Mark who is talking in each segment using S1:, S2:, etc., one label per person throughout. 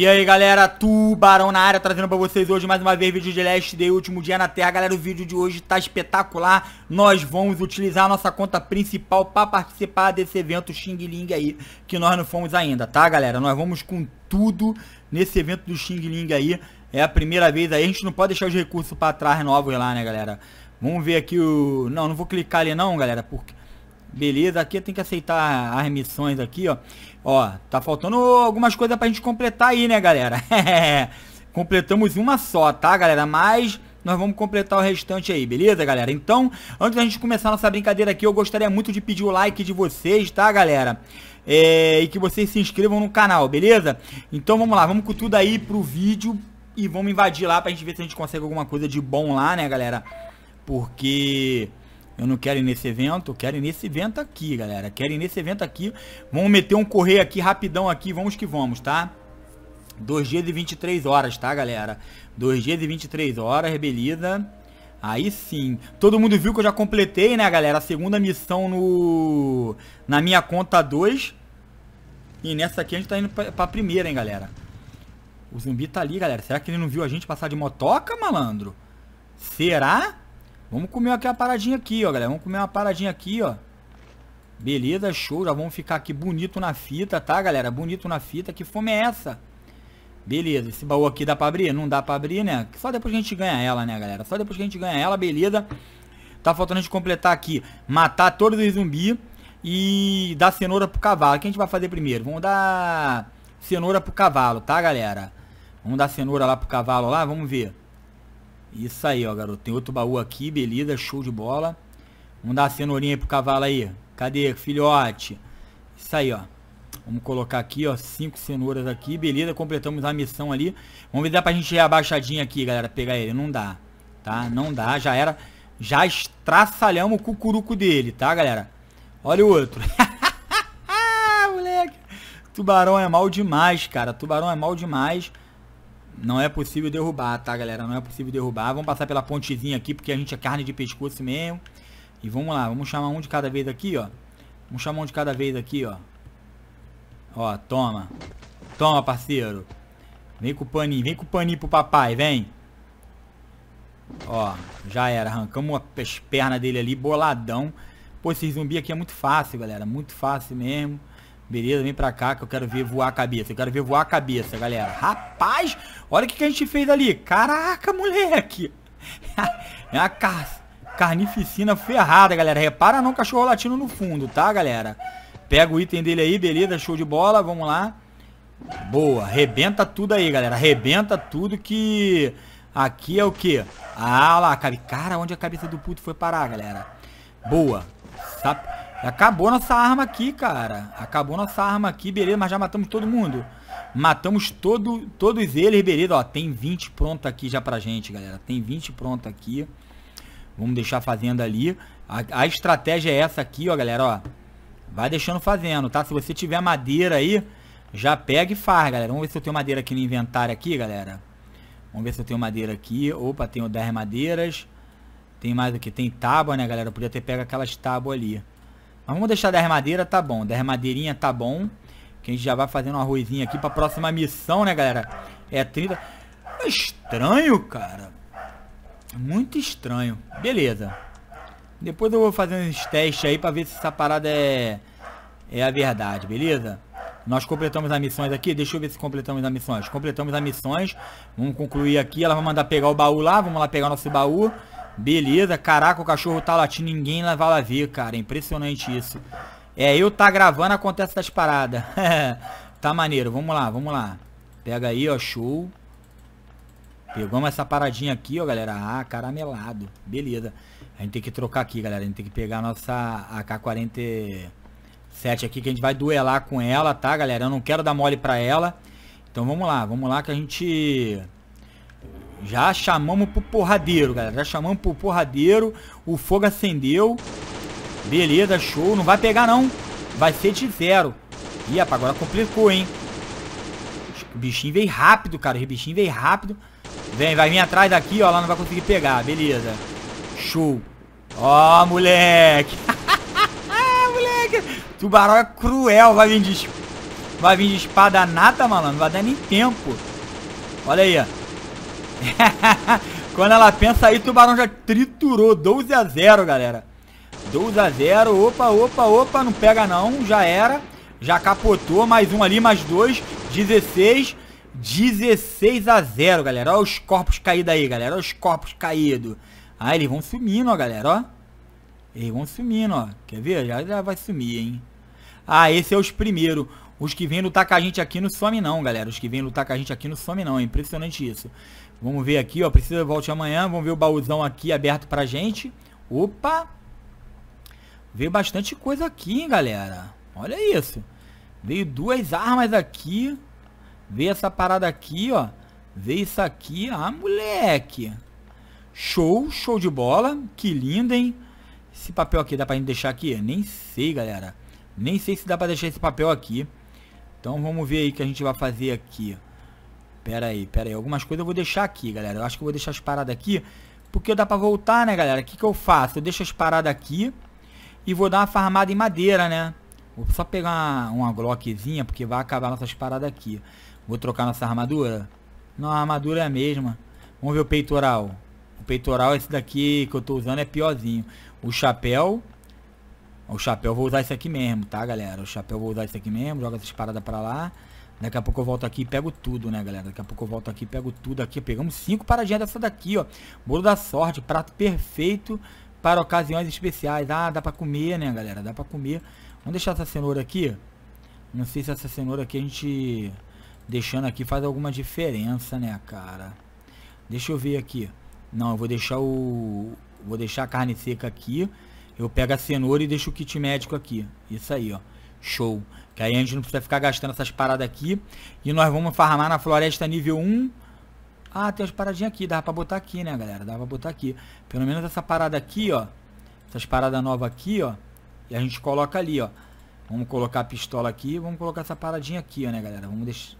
S1: E aí galera, Tubarão na área, trazendo pra vocês hoje mais uma vez vídeo de Last Day, último dia na Terra Galera, o vídeo de hoje tá espetacular Nós vamos utilizar a nossa conta principal pra participar desse evento Xing Ling aí Que nós não fomos ainda, tá galera? Nós vamos com tudo nesse evento do Xing Ling aí É a primeira vez aí, a gente não pode deixar os recursos pra trás novos lá, né galera? Vamos ver aqui o... Não, não vou clicar ali não, galera, porque... Beleza, aqui tem que aceitar as missões aqui, ó. Ó, tá faltando algumas coisas pra gente completar aí, né, galera? Completamos uma só, tá, galera? Mas nós vamos completar o restante aí, beleza, galera? Então, antes da gente começar nossa brincadeira aqui, eu gostaria muito de pedir o like de vocês, tá, galera? É, e que vocês se inscrevam no canal, beleza? Então vamos lá, vamos com tudo aí pro vídeo e vamos invadir lá pra gente ver se a gente consegue alguma coisa de bom lá, né, galera? Porque eu não quero ir nesse evento, eu quero ir nesse evento aqui, galera. Quero ir nesse evento aqui. Vamos meter um correio aqui rapidão aqui, vamos que vamos, tá? 2 dias e 23 horas, tá, galera? 2 dias e 23 horas, beleza. Aí sim. Todo mundo viu que eu já completei, né, galera? A segunda missão no na minha conta 2. E nessa aqui a gente tá indo pra, pra primeira, hein, galera. O zumbi tá ali, galera. Será que ele não viu a gente passar de motoca, malandro? Será? Vamos comer aqui uma paradinha aqui, ó, galera. Vamos comer uma paradinha aqui, ó. Beleza, show. Já vamos ficar aqui bonito na fita, tá, galera? Bonito na fita. Que fome é essa? Beleza. Esse baú aqui dá pra abrir? Não dá pra abrir, né? Só depois que a gente ganha ela, né, galera? Só depois que a gente ganha ela, beleza. Tá faltando a gente completar aqui. Matar todos os zumbis e dar cenoura pro cavalo. O que a gente vai fazer primeiro? Vamos dar cenoura pro cavalo, tá, galera? Vamos dar cenoura lá pro cavalo lá, vamos ver. Isso aí, ó, garoto. Tem outro baú aqui, beleza, show de bola. Vamos dar a cenourinha aí pro cavalo aí. Cadê, filhote? Isso aí, ó. Vamos colocar aqui, ó, cinco cenouras aqui, beleza, completamos a missão ali. Vamos ver se dá pra gente ir abaixadinha aqui, galera, pegar ele. Não dá, tá? Não dá, já era... Já estraçalhamos o cucuruco dele, tá, galera? Olha o outro. Moleque. Tubarão é mal demais, cara. Tubarão é mal demais. Não é possível derrubar, tá, galera? Não é possível derrubar. Vamos passar pela pontezinha aqui, porque a gente é carne de pescoço mesmo. E vamos lá, vamos chamar um de cada vez aqui, ó. Vamos chamar um de cada vez aqui, ó. Ó, toma. Toma, parceiro. Vem com o paninho, vem com o paninho pro papai, vem. Ó, já era. Arrancamos as pernas dele ali, boladão. Pô, esse zumbi aqui é muito fácil, galera. Muito fácil mesmo. Beleza, vem pra cá que eu quero ver voar a cabeça. Eu quero ver voar a cabeça, galera. Rapaz, olha o que, que a gente fez ali. Caraca, moleque. É uma car carnificina ferrada, galera. Repara não, cachorro latino no fundo, tá, galera? Pega o item dele aí, beleza, show de bola. Vamos lá. Boa, rebenta tudo aí, galera. Rebenta tudo que... Aqui é o que? Ah, lá, cara, onde a cabeça do puto foi parar, galera? Boa. Sabe? Acabou nossa arma aqui, cara. Acabou nossa arma aqui, beleza, mas já matamos todo mundo. Matamos todo, todos eles, beleza. Ó, tem 20 pronto aqui já pra gente, galera. Tem 20 pronto aqui. Vamos deixar fazendo ali. A, a estratégia é essa aqui, ó, galera, ó. Vai deixando fazendo, tá? Se você tiver madeira aí, já pega e faz, galera. Vamos ver se eu tenho madeira aqui no inventário aqui, galera. Vamos ver se eu tenho madeira aqui. Opa, tenho 10 madeiras. Tem mais do que? Tem tábua, né, galera? Eu podia ter pego aquelas tábuas ali. Vamos deixar 10 madeira, tá bom. 10 madeirinha tá bom. Que a gente já vai fazendo um arrozinho aqui pra próxima missão, né, galera? É 30... É estranho, cara. Muito estranho. Beleza. Depois eu vou fazer uns testes aí pra ver se essa parada é... É a verdade, beleza? Nós completamos as missões aqui. Deixa eu ver se completamos as missões. Completamos as missões. Vamos concluir aqui. Ela vai mandar pegar o baú lá. Vamos lá pegar nosso baú. Beleza, caraca, o cachorro tá latindo, ninguém vai lá ver, cara. Impressionante isso. É, eu tá gravando, acontece essas paradas. tá maneiro, vamos lá, vamos lá. Pega aí, ó, show. Pegamos essa paradinha aqui, ó, galera. Ah, caramelado. Beleza. A gente tem que trocar aqui, galera. A gente tem que pegar a nossa AK-47 aqui, que a gente vai duelar com ela, tá, galera? Eu não quero dar mole pra ela. Então vamos lá, vamos lá que a gente... Já chamamos pro porradeiro, galera. Já chamamos pro porradeiro. O fogo acendeu. Beleza, show. Não vai pegar, não. Vai ser de zero. Ih, rapaz, agora complicou, hein. O bichinho veio rápido, cara. O bichinho veio rápido. Vem, vai vir atrás daqui, ó. Lá não vai conseguir pegar. Beleza. Show. Ó, moleque. moleque. Tubarão é cruel. Vai vir de... Vai vir de espada nada, malandro. Não vai dar nem tempo. Olha aí, ó. Quando ela pensa aí, tubarão já triturou. 12 a 0, galera. 12 a 0. Opa, opa, opa. Não pega não. Já era. Já capotou. Mais um ali, mais dois. 16. 16 a 0, galera. Olha os corpos caídos aí, galera. Olha os corpos caídos. Ah, eles vão sumindo, ó, galera, ó. Eles vão sumindo, ó. Quer ver? Já, já vai sumir, hein. Ah, esse é os primeiros. Os que vêm lutar com a gente aqui não some não, galera. Os que vêm lutar com a gente aqui não some não. É impressionante isso. Vamos ver aqui, ó. Precisa volte amanhã. Vamos ver o baúzão aqui aberto pra gente. Opa! Veio bastante coisa aqui, hein, galera. Olha isso. Veio duas armas aqui. Veio essa parada aqui, ó. Veio isso aqui. Ah, moleque. Show, show de bola. Que lindo, hein? Esse papel aqui dá pra gente deixar aqui? Nem sei, galera. Nem sei se dá pra deixar esse papel aqui. Então vamos ver aí o que a gente vai fazer aqui. Pera aí, pera aí. Algumas coisas eu vou deixar aqui, galera. Eu acho que eu vou deixar as paradas aqui. Porque dá pra voltar, né, galera? O que, que eu faço? Eu deixo as paradas aqui. E vou dar uma farmada em madeira, né? Vou só pegar uma, uma Glockzinha. Porque vai acabar nossas paradas aqui. Vou trocar nossa armadura. Não, a armadura é a mesma. Vamos ver o peitoral. O peitoral, esse daqui que eu tô usando é piorzinho. O chapéu. O chapéu eu vou usar esse aqui mesmo, tá, galera? O chapéu eu vou usar esse aqui mesmo. Joga essas paradas pra lá. Daqui a pouco eu volto aqui e pego tudo, né, galera? Daqui a pouco eu volto aqui e pego tudo aqui. Pegamos cinco paradinhas dessa daqui, ó. Bolo da sorte, prato perfeito para ocasiões especiais. Ah, dá pra comer, né, galera? Dá pra comer. Vamos deixar essa cenoura aqui. Não sei se essa cenoura aqui a gente deixando aqui faz alguma diferença, né, cara? Deixa eu ver aqui. Não, eu vou deixar o... Vou deixar a carne seca aqui. Eu pego a cenoura e deixo o kit médico aqui. Isso aí, ó. Show. Que aí a gente não precisa ficar gastando essas paradas aqui. E nós vamos farmar na floresta nível 1. Ah, tem as paradinhas aqui. Dá pra botar aqui, né, galera? Dá pra botar aqui. Pelo menos essa parada aqui, ó. Essas paradas novas aqui, ó. E a gente coloca ali, ó. Vamos colocar a pistola aqui. Vamos colocar essa paradinha aqui, ó, né, galera? Vamos deixar...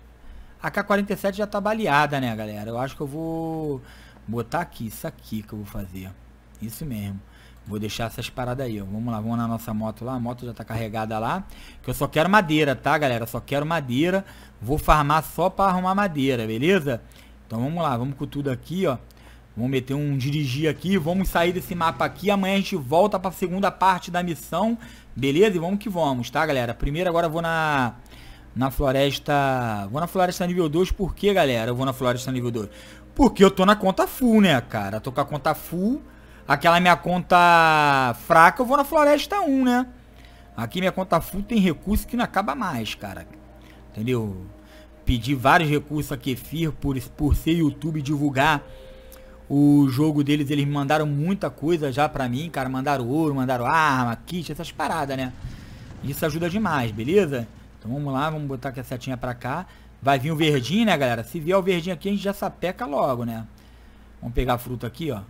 S1: A K-47 já tá baleada, né, galera? Eu acho que eu vou botar aqui. Isso aqui que eu vou fazer. Isso mesmo. Vou deixar essas paradas aí. Vamos lá, vamos na nossa moto lá. A moto já tá carregada lá. Que eu só quero madeira, tá, galera? Só quero madeira. Vou farmar só pra arrumar madeira, beleza? Então vamos lá, vamos com tudo aqui, ó. Vamos meter um dirigir aqui. Vamos sair desse mapa aqui. Amanhã a gente volta pra segunda parte da missão. Beleza? E vamos que vamos, tá, galera? Primeiro agora eu vou na... Na floresta... Vou na floresta nível 2. Por que, galera? Eu vou na floresta nível 2. Porque eu tô na conta full, né, cara? Tô com a conta full aquela minha conta fraca, eu vou na Floresta 1, né? Aqui minha conta full tem recurso que não acaba mais, cara. Entendeu? Pedi vários recursos a Kefir por, por ser YouTube divulgar o jogo deles. Eles mandaram muita coisa já pra mim, cara. Mandaram ouro, mandaram arma, kit, essas paradas, né? Isso ajuda demais, beleza? Então vamos lá, vamos botar aqui a setinha pra cá. Vai vir o verdinho, né, galera? Se vier o verdinho aqui, a gente já sapeca logo, né? Vamos pegar a fruta aqui, ó.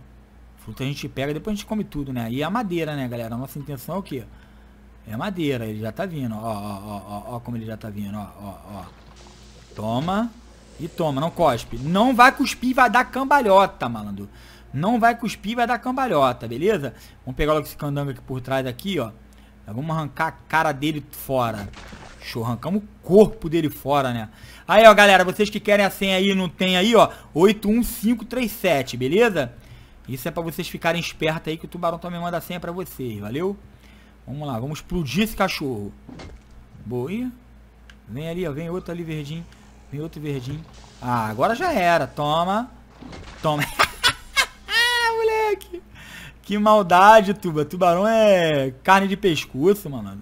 S1: Fruta a gente pega, depois a gente come tudo, né? E a madeira, né, galera? A nossa intenção é o quê? É madeira, ele já tá vindo, ó, ó, ó, ó, ó como ele já tá vindo, ó, ó, ó. Toma e toma, não cospe. Não vai cuspir, vai dar cambalhota, malandro. Não vai cuspir, vai dar cambalhota, beleza? Vamos pegar logo esse candango aqui por trás aqui, ó. Vamos arrancar a cara dele fora. Show, arrancamos o corpo dele fora, né? Aí, ó, galera, vocês que querem a senha aí, não tem aí, ó, 81537, beleza? Isso é pra vocês ficarem espertos aí que o tubarão também manda a senha pra vocês, valeu? Vamos lá, vamos explodir esse cachorro. Boa. Vem ali, ó, vem outro ali verdinho. Vem outro verdinho. Ah, agora já era. Toma. Toma. Moleque. Que maldade, tuba. Tubarão é carne de pescoço, mano.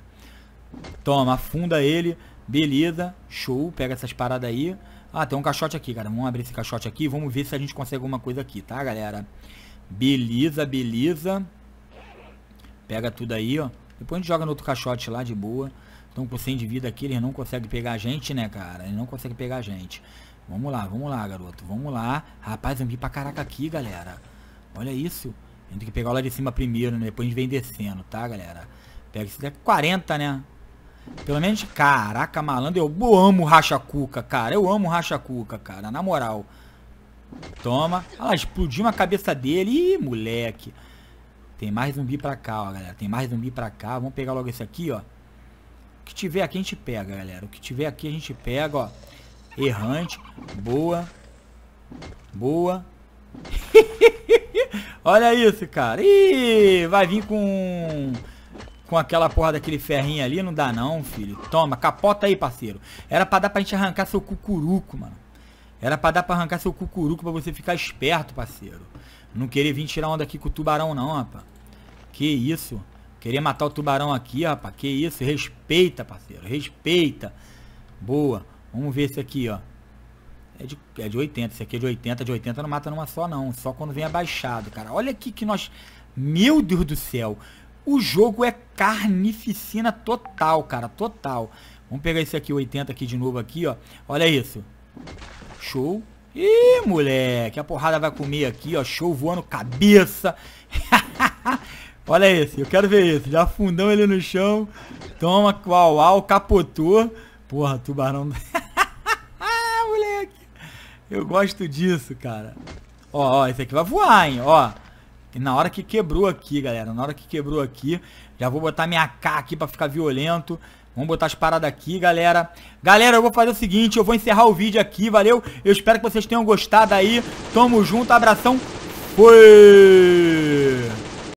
S1: Toma, afunda ele. Beleza. Show. Pega essas paradas aí. Ah, tem um caixote aqui, cara. Vamos abrir esse caixote aqui. Vamos ver se a gente consegue alguma coisa aqui, tá, galera? Beleza, beleza. Pega tudo aí, ó. Depois a gente joga no outro caixote lá, de boa. Estão com 100 de vida aqui, eles não conseguem pegar a gente, né, cara? Eles não conseguem pegar a gente. Vamos lá, vamos lá, garoto. Vamos lá. Rapaz, zumbi pra caraca aqui, galera. Olha isso. A gente tem que pegar lá de cima primeiro, né? Depois a gente vem descendo, tá, galera? Pega esse daqui. 40, né? Pelo menos, caraca, malandro. Eu amo racha-cuca, cara. Eu amo racha-cuca, cara. Na moral. Toma. Lá, explodiu a cabeça dele. Ih, moleque. Tem mais zumbi pra cá, ó, galera. Tem mais zumbi pra cá. Vamos pegar logo esse aqui, ó. que tiver aqui a gente pega, galera. O que tiver aqui a gente pega, ó. Errante. Boa. Boa. Olha isso, cara. Ih, vai vir com... Com aquela porra daquele ferrinho ali, não dá não, filho. Toma, capota aí, parceiro. Era pra dar pra gente arrancar seu cucuruco, mano. Era pra dar pra arrancar seu cucuruco pra você ficar esperto, parceiro. Não querer vir tirar onda aqui com o tubarão não, rapaz. Que isso. Querer matar o tubarão aqui, rapaz. Que isso. Respeita, parceiro. Respeita. Boa. Vamos ver esse aqui, ó. É de, é de 80. Esse aqui é de 80. De 80 não mata numa só, não. Só quando vem abaixado, cara. Olha aqui que nós... Meu Deus do céu. O jogo é carnificina total, cara. Total. Vamos pegar esse aqui, 80 aqui de novo aqui, ó. Olha isso. Show. Ih, moleque. A porrada vai comer aqui, ó. Show voando cabeça. Olha esse, eu quero ver esse. Já afundamos ele no chão. Toma, uau, uau, capotou. Porra, tubarão. Moleque. Eu gosto disso, cara. Ó, ó, esse aqui vai voar, hein, ó. E na hora que quebrou aqui, galera. Na hora que quebrou aqui. Já vou botar minha K aqui pra ficar violento. Vamos botar as paradas aqui, galera. Galera, eu vou fazer o seguinte. Eu vou encerrar o vídeo aqui, valeu? Eu espero que vocês tenham gostado aí. Tamo junto, abração. Foi!